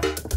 Bye.